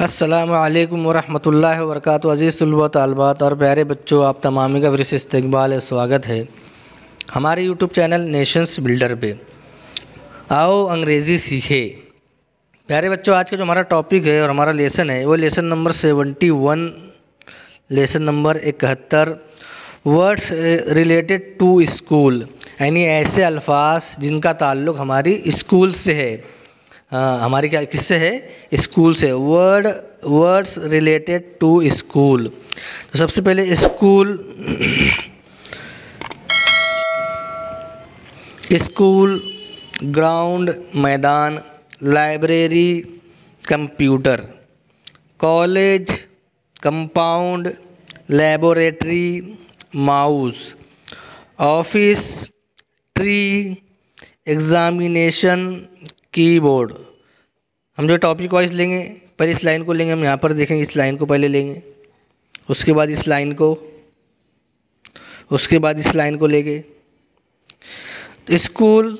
असलकम वरहमल वर्क अज़ीज़ तलबा तलबात और प्यारे बच्चों, आप तमामी का फिर से इस्तबाल स्वागत है हमारे यूट्यूब चैनल नेशंस बिल्डर पे। आओ अंग्रेज़ी सीखे। प्यारे बच्चों, आज का जो हमारा टॉपिक है और हमारा लेसन है, वो lesson number seventy one lesson number इकहत्तर वर्ड्स रिलेटेड टू स्कूल यानी ऐसे अल्फाज जिनका ताल्लुक़ हमारी स्कूल से हाँ। हमारी क्या, किससे है? स्कूल से। Word, words related to school. तो सबसे पहले स्कूल स्कूल, ग्राउंड, मैदान, library, computer. College, compound, laboratory, mouse. Office, tree, examination keyboard. हम जो टॉपिक वाइज लेंगे पहले इस लाइन को लेंगे, हम यहाँ पर देखेंगे, इस लाइन को पहले लेंगे। उसके बाद इस लाइन को, उसके बाद इस लाइन को लेंगे। School,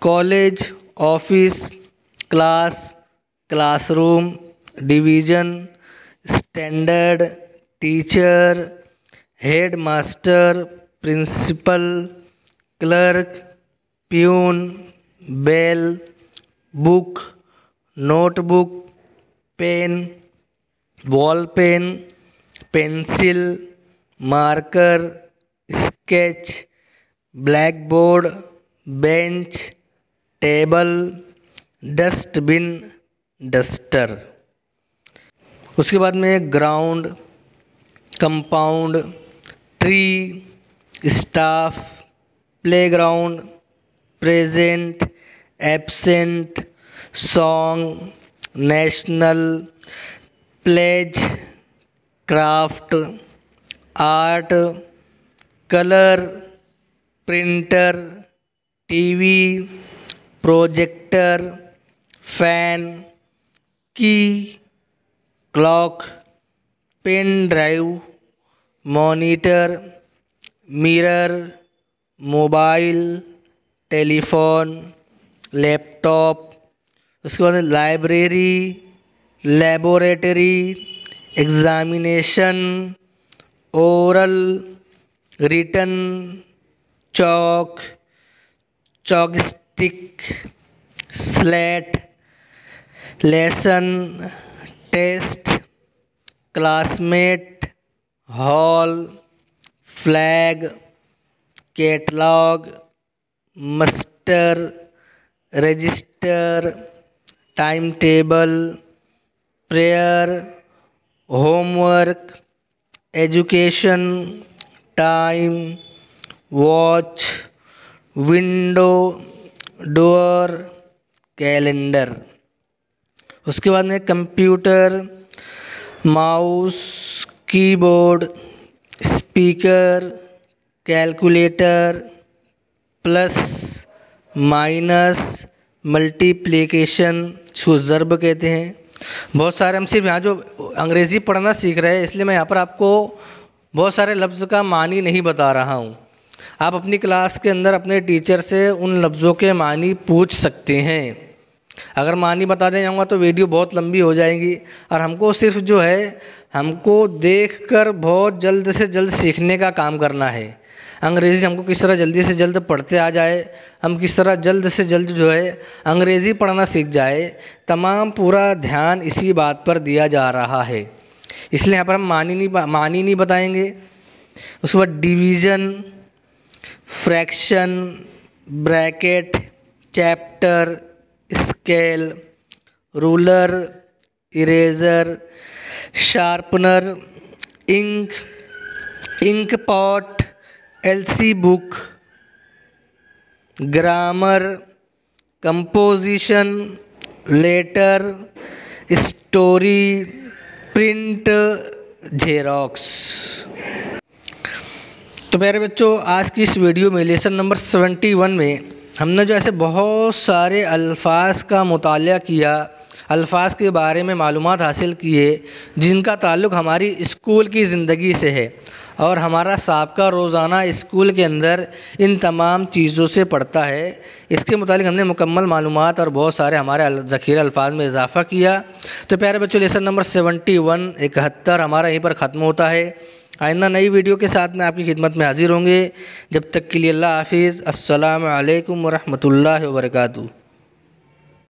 college, office, class, classroom, division, standard, teacher headmaster principal, clerk, peon, bell book, notebook, pen ball pen pencil, marker, sketch blackboard bench, table, dustbin, duster. उसके बाद में ground, compound, tree, staff, playground, present absent song national pledge craft art colour printer TV projector fan की clock pen drive monitor mirror mobile telephone laptop उसके बाद library laboratory examination oral written chalk chalk stick slate lesson test classmate hall flag catalogue muster register time table prayer homework education time watch window door calendar उसके बाद में computer mouse keyboard speaker calculator plus minus multiplication इसको ज़रब कहते हैं। बहुत सारे हम सिर्फ़ यहाँ जो अंग्रेज़ी पढ़ना सीख रहे हैं, इसलिए मैं यहाँ पर आपको बहुत सारे लफ्ज़ का मानी नहीं बता रहा हूँ। आप अपनी क्लास के अंदर अपने टीचर से उन लफ्ज़ों के मानी पूछ सकते हैं। अगर मानी बता दें जाऊँगा तो वीडियो बहुत लंबी हो जाएगी, और हमको सिर्फ़ जो है, हमको देखकर बहुत जल्द से जल्द सीखने का काम करना है। अंग्रेज़ी हमको किस तरह जल्दी से जल्द पढ़ते आ जाए, हम किस तरह जल्द से जल्द जो है अंग्रेज़ी पढ़ना सीख जाए, तमाम पूरा ध्यान इसी बात पर दिया जा रहा है। इसलिए यहाँ पर हम मानी नहीं मानी नहीं बताएँगे। उसके बाद division, fraction, bracket, chapter, scale, ruler, eraser, sharpener, ink ink pot LC book grammar composition letter story print xerox तो मेरे बच्चों, आज की इस वीडियो में लेसन नंबर सेवेंटी वन में हमने जो ऐसे बहुत सारे अल्फाज का मुताल किया, अल्फाज के बारे में मालूम हासिल किए, जिनका ताल्लुक़ हमारी स्कूल की ज़िंदगी से है। और हमारा सबका रोज़ाना स्कूल के अंदर इन तमाम चीज़ों से पढ़ता है। इसके मुतालिक हमने मुकम्मल मालूम और बहुत सारे हमारे ज़ख़ीर अल्फाज में इजाफ़ा किया। तो प्यारे बच्चों, लेसन नंबर सेवेंटी वन, इकहत्तर हमारा यहीं पर ख़त्म होता है। आइंदा नई वीडियो के साथ में आपकी खिदमत में हाज़िर होंगे। जब तक के लिए अल्लाह हाफिज़। अस्सलाम वालेकुम वरहमतुल्लाहि